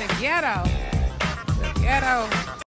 The ghetto. The ghetto.